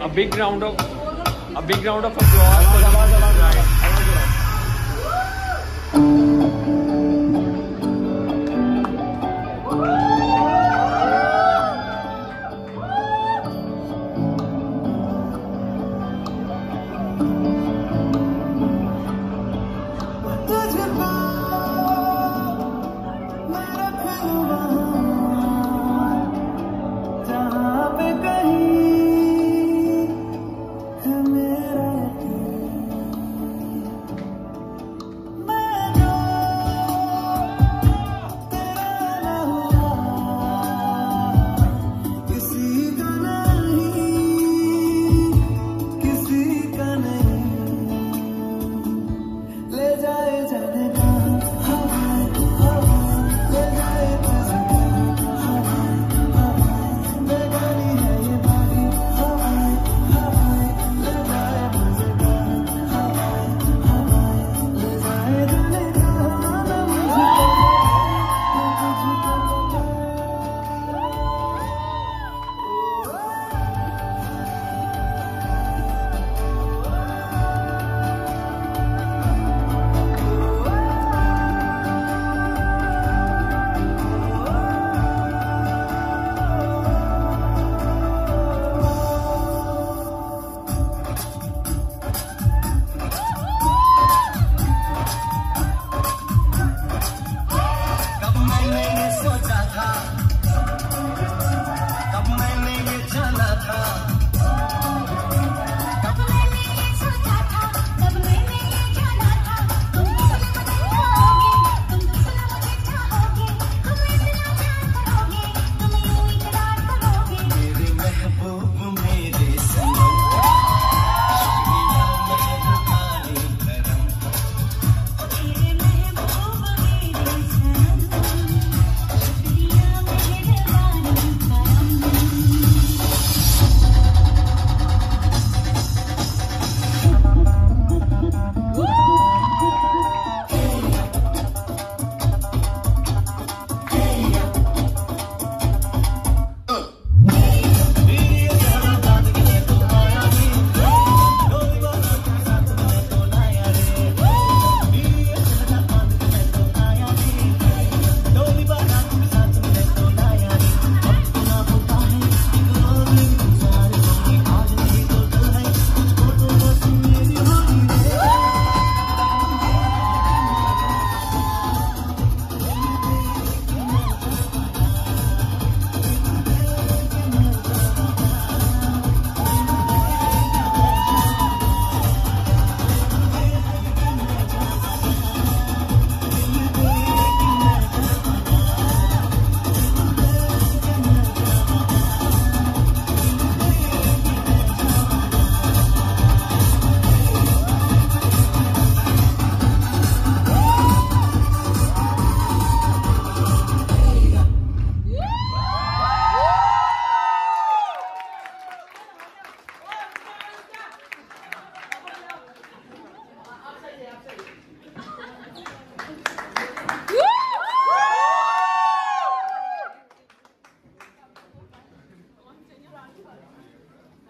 A big round of a big round of applause for the right.